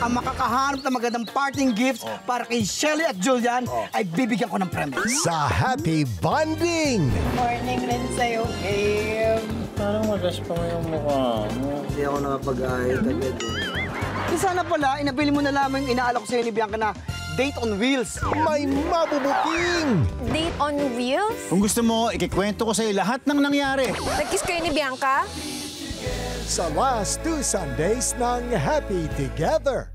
ang makakahanap ng magandang parting gifts para kay Shelly at Julian ay bibigyan ko ng premyo. Sa Happy Bonding! Morning rin sa'yo, babe. Parang magas pa yung mukha mo. Hindi ako nakapag-ahit agad. Di sana pala, inabili mo na lamang yung inaalok sa'yo ni Bianca na date on wheels. May mabubuking! Date on wheels? Kung gusto mo, ikikwento ko sa'yo lahat ng nangyari. Nag-kiss kayo ni Bianca? Sa last two Sundays ng Happy Together.